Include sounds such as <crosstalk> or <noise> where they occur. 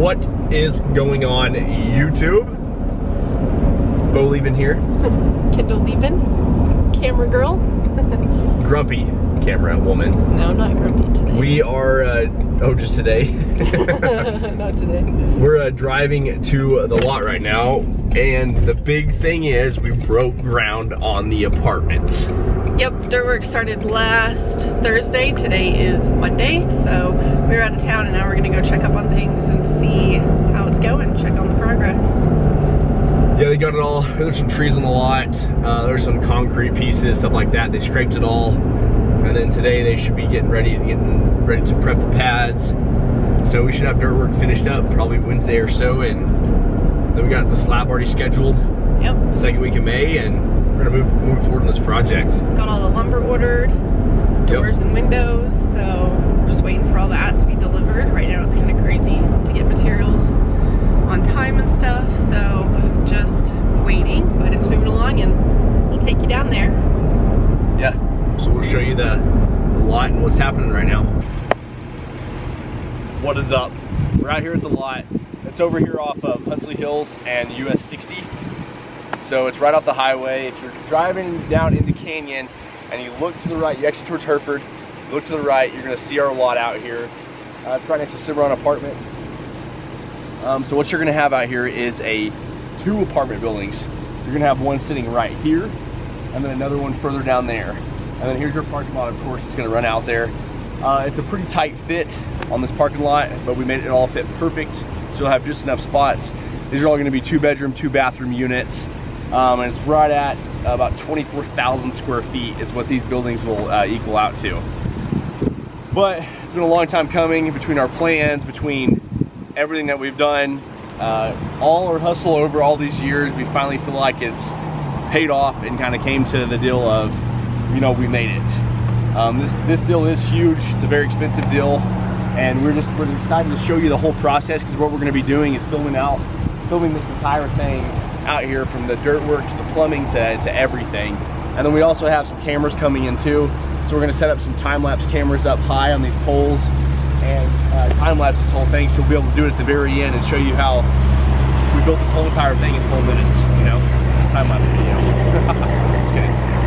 What is going on YouTube? Beau Leven here. <laughs> Kendall Leven. Camera girl. <laughs> Grumpy camera woman. No, not grumpy today. We are, uh, oh, just today. <laughs> not today. We're uh, driving to the lot right now, and the big thing is we broke ground on the apartments. Yep, dirt work started last Thursday. Today is Monday, so we were out of town and now we're gonna go check up on things and see how it's going, check on the progress. Yeah, they got it all. There's some trees on the lot. Uh, there's some concrete pieces, stuff like that. They scraped it all. And then today they should be getting ready, getting ready to prep the pads. So we should have dirt work finished up probably Wednesday or so. And then we got the slab already scheduled. Yep. Second week of May, and we're gonna move move forward on this project. Got all the lumber ordered, doors yep. and windows. So we're just waiting for all that to be delivered. Right now it's kind of crazy to get materials on time and stuff. So just waiting, but it's moving along, and we'll take you down there. Yeah. So we'll show you the, the lot and what's happening right now. What is up? We're out here at the lot. It's over here off of Hunsley Hills and US 60. So it's right off the highway. If you're driving down into Canyon and you look to the right, you exit towards Hereford, look to the right, you're gonna see our lot out here. Uh, right next to Cimarron Apartments. Um, so what you're gonna have out here is a two apartment buildings. You're gonna have one sitting right here and then another one further down there. And then here's your parking lot, of course, it's gonna run out there. Uh, it's a pretty tight fit on this parking lot, but we made it all fit perfect. So you'll have just enough spots. These are all gonna be two bedroom, two bathroom units. Um, and it's right at about 24,000 square feet is what these buildings will uh, equal out to. But it's been a long time coming between our plans, between everything that we've done, uh, all our hustle over all these years, we finally feel like it's paid off and kind of came to the deal of you know, we made it. Um, this, this deal is huge. It's a very expensive deal. And we're just we're excited to show you the whole process because what we're gonna be doing is filming out, filming this entire thing out here from the dirt work to the plumbing to, to everything. And then we also have some cameras coming in too. So we're gonna set up some time-lapse cameras up high on these poles and uh, time-lapse this whole thing so we'll be able to do it at the very end and show you how we built this whole entire thing in 12 minutes, you know, time-lapse video. <laughs> Just kidding.